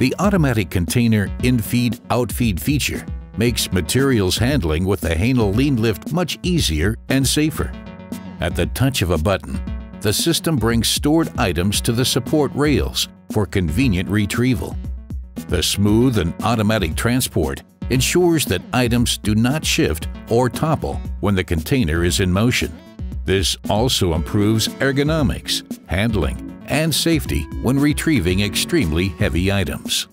The automatic container in-feed-out-feed feature makes materials handling with the Hahnel Lean Lift much easier and safer. At the touch of a button, the system brings stored items to the support rails for convenient retrieval. The smooth and automatic transport ensures that items do not shift or topple when the container is in motion. This also improves ergonomics, handling, and safety when retrieving extremely heavy items.